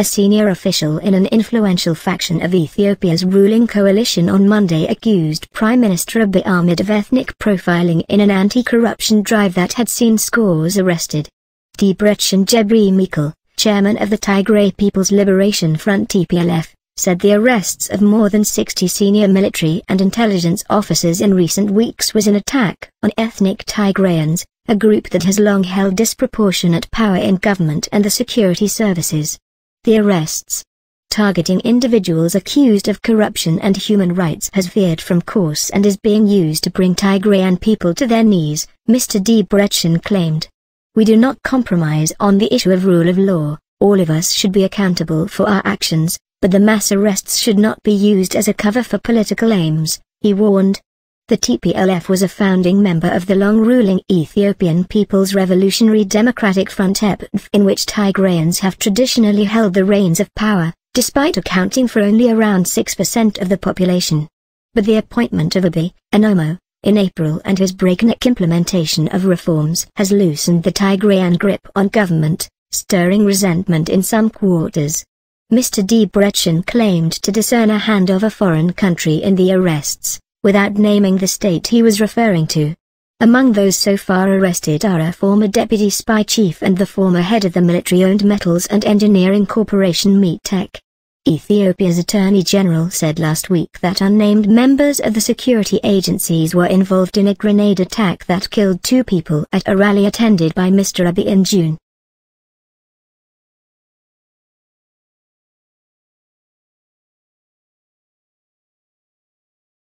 A senior official in an influential faction of Ethiopia's ruling coalition on Monday accused Prime Minister Abiy Ahmed of ethnic profiling in an anti-corruption drive that had seen scores arrested. Debretsion Gebremichael, chairman of the Tigray People's Liberation Front TPLF, said the arrests of more than 60 senior military and intelligence officers in recent weeks was an attack on ethnic Tigrayans, a group that has long held disproportionate power in government and the security services. The arrests, targeting individuals accused of corruption and human rights has veered from course and is being used to bring Tigrayan people to their knees, Mr. Debretsion claimed. We do not compromise on the issue of rule of law, all of us should be accountable for our actions, but the mass arrests should not be used as a cover for political aims, he warned. The TPLF was a founding member of the long-ruling Ethiopian People's Revolutionary Democratic Front EPF in which Tigrayans have traditionally held the reins of power, despite accounting for only around 6% of the population. But the appointment of Abiy, an Oromo, in April and his breakneck implementation of reforms has loosened the Tigrayan grip on government, stirring resentment in some quarters. Mr. Debretsion claimed to discern a hand of a foreign country in the arrests without naming the state he was referring to. Among those so far arrested are a former deputy spy chief and the former head of the military-owned metals and engineering corporation METEC. Ethiopia's Attorney General said last week that unnamed members of the security agencies were involved in a grenade attack that killed two people at a rally attended by Mr. Abiy in June.